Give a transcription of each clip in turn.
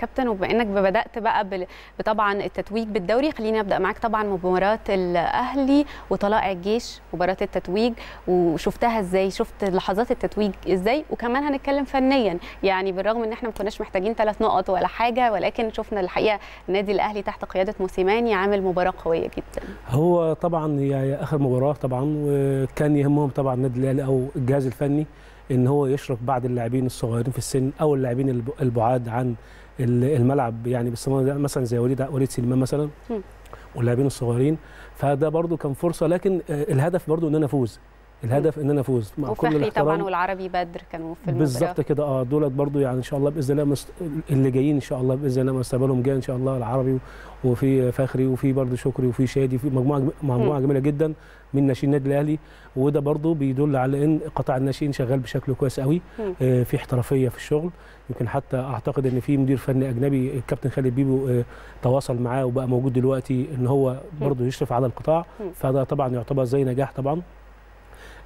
كابتن وبما إنك بدأت بقى بطبعا التتويج بالدوري خليني أبدأ معاك طبعا مباراة الأهلي وطلائع الجيش مباراة التتويج وشفتها إزاي شفت لحظات التتويج إزاي وكمان هنتكلم فنيا يعني بالرغم إن إحنا ما كناش محتاجين ثلاث نقط ولا حاجة ولكن شفنا الحقيقة النادي الأهلي تحت قيادة موسيماني عامل مباراة قوية جدا. هو طبعا هي آخر مباراة طبعا وكان يهمهم طبعا النادي الأهلي أو الجهاز الفني إن هو يشرك بعض اللاعبين الصغيرين في السن أو اللاعبين الب- البعاد عن الملعب يعني باستمرار مثلا زي وليد وليد سليمان مثلا. واللاعبين الصغيرين فده برضو كان فرصة لكن آه، الهدف برضو إن أنا أفوز الهدف إن أنا أفوز مع كل الاحترام طبعا والعربي بدر كانوا في المباراة. بالظبط كده. آه دولت برضو يعني إن شاء الله بإذن الله مست... اللي جايين إن شاء الله بإذن الله مستقبلهم جاي إن شاء الله العربي وفي فخري وفي برضو شكري وفي شادي في مجموعة مجموعة. جميلة جدا من ناشئين النادي الأهلي. وده برضو بيدل على إن قطاع الناشئين شغال بشكل كويس قوي. آه في احترافية في الشغل. يمكن حتى أعتقد إن في مدير فني أجنبي الكابتن خالد بيبو آه تواصل معاه وبقى موجود دلوقتي إن هو برضو يشرف على القطاع. فده طبعا يعتبر زي نجاح طبعا.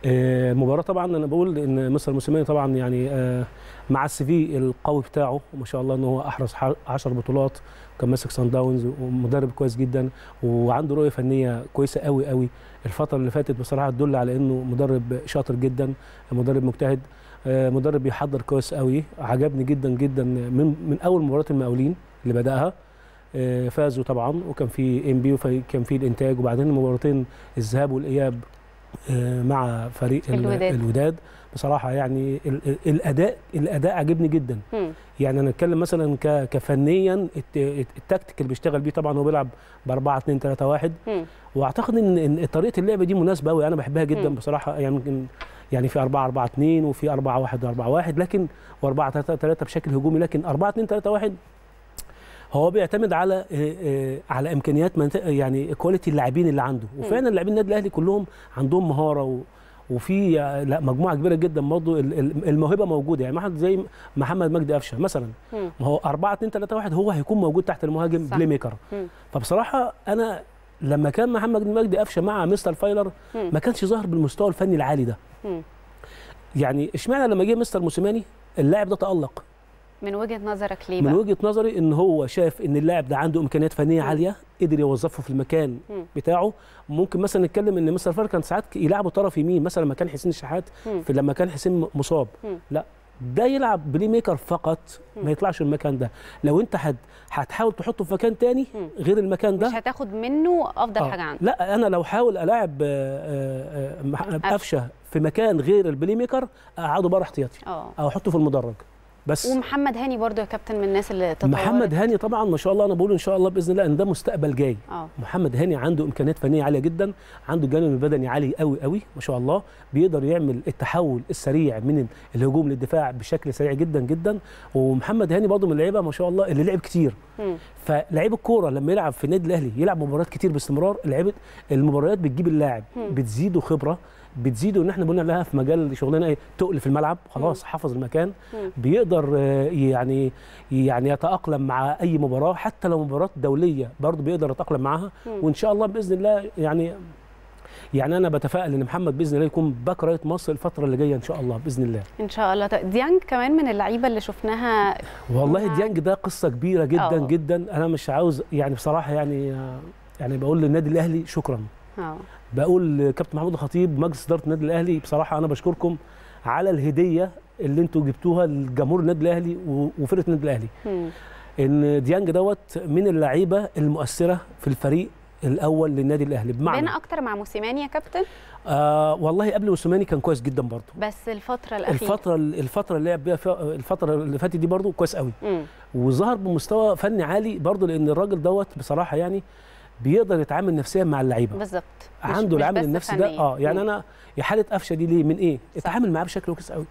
المباراة طبعا أنا بقول إن مستر موسيماني طبعا يعني آه، مع السي في القوي بتاعه وما شاء الله إن هو أحرز 10 بطولات وكان ماسك سان داونز ومدرب كويس جدا وعنده رؤية فنية كويسة قوي قوي الفترة اللي فاتت بصراحة تدل على إنه مدرب شاطر جدا مدرب مجتهد آه، مدرب بيحضر كويس قوي عجبني جدا جدا من من أول مباراة المقاولين اللي بدأها آه، فازوا طبعا وكان في إم بي وكان في الإنتاج وبعدين المباراتين الذهاب والإياب آه، مع فريق ال- الوداد. الوداد بصراحة يعني ال- ال- الأداء الأداء عجبني جدا مم. يعني أنا أتكلم مثلا كفنيا الت- التكتيك اللي بيشتغل بيه طبعا هو بيلعب ب 4 2 3 1 مم. وأعتقد ان طريقة اللعب دي مناسبة قوي أنا بحبها جدا مم. بصراحة يعني يمكن يعني في 4 4 2 وفي 4 1 4 1 لكن و4 3 3 بشكل هجومي لكن 4 2 3 1 هو بيعتمد على آه، آه، على إمكانيات يعني كواليتي اللاعبين اللي عنده وفعلا لاعبين النادي الأهلي كلهم عندهم مهارة وفي آه، لا مجموعة كبيرة جدا برضه ال- ال- الموهبة موجودة يعني واحد زي محمد مجدي قفشة مثلا. ما هو 4 2 3 1 هو هيكون موجود تحت المهاجم صح. playmaker. فبصراحة أنا لما كان محمد مجدي قفشة مع مستر فايلر. ما كانش ظاهر بالمستوى الفني العالي ده. يعني اشمعنى لما جه مستر موسيماني اللاعب ده تألق من وجهة نظرك ليه من بقى وجهة نظري إن هو شاف إن اللاعب ده عنده إمكانيات فنية مم. عالية قدر يوظفه في المكان مم. بتاعه ممكن مثلا نتكلم إن مستر فايلر كان ساعات يلعبه طرف يمين مثلا لما كان حسين الشحات. في لما كان حسين مصاب مم. لا ده يلعب playmaker فقط. ما يطلعش المكان ده لو أنت هت- هتحاول تحطه في مكان تاني. غير المكان ده مش هتاخد منه أفضل آه. حاجة عندك لا أنا لو حاول العب آه، آه، آه، قفشة في مكان غير ال playmaker أقعده بره احتياطي أو أحطه في المدرج بس. ومحمد هاني برضو يا كابتن من الناس اللي تطورت. محمد هاني طبعا ما شاء الله أنا بقول إن شاء الله بإذن الله إن ده مستقبل جاي. آه. محمد هاني عنده إمكانيات فنية عالية جدا عنده جانب بدني عالي قوي قوي ما شاء الله. بيقدر يعمل التحول السريع من الهجوم للدفاع بشكل سريع جدا جدا. ومحمد هاني برضه من اللعيبة ما شاء الله اللي لعب كتير. فلعيب الكورة لما يلعب في النادي الأهلي يلعب مباريات كتير باستمرار لعيبه المباريات بتجيب اللاعب. بتزيده خبرة بتزيده إن إحنا قلنا لها في مجال شغلنا إيه تقل في الملعب خلاص مم. حفظ المكان مم. بيقدر آه، يعني يعني يتأقلم مع أي مباراة حتى لو مباراة دولية برضه بيقدر يتأقلم معاها مم. وإن شاء الله بإذن الله يعني يعني أنا بتفائل إن محمد بإذن الله يكون back right مصر الفترة اللي جاية إن شاء الله بإذن الله إن شاء الله طيب ديانج كمان من اللعيبة اللي شفناها والله مع- ديانج ده قصة كبيرة جدا آه. جدا أنا مش عاوز يعني بصراحة يعني يعني بقول للنادي الأهلي شكرا آه بقول لكابتن محمود الخطيب مجلس إدارة النادي الأهلي بصراحة أنا بشكركم على الهدية اللي أنتوا جبتوها لجمهور النادي الأهلي وفرقة النادي الأهلي. مم. إن ديانج دوت من اللعيبة المؤثرة في الفريق الأول للنادي الأهلي. بمعنى بين أكتر مع موسيماني يا كابتن؟ آه والله قبل موسيماني كان كويس جدا برضه. بس الفترة الأخيرة. الفترة الفترة اللي لعب بيها الفترة اللي فاتت دي برضه كويس قوي. مم. وظهر بمستوى فني عالي برضه لأن الراجل دوت بصراحة يعني بيقدر يتعامل نفسيا مع اللعيبة. بالظبط. عنده العامل النفسي ده. آه يعني. أنا يا حاله قفشة دي ليه؟ من إيه؟ اتعامل معاه بشكل كويس قوي.